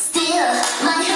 Still, my